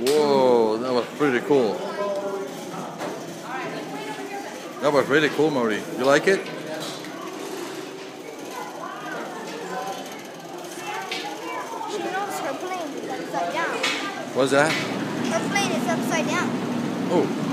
Whoa, that was pretty cool. That was really cool, Mauri. You like it? She knows her plane is upside down. What's that? Her plane is upside down. Oh.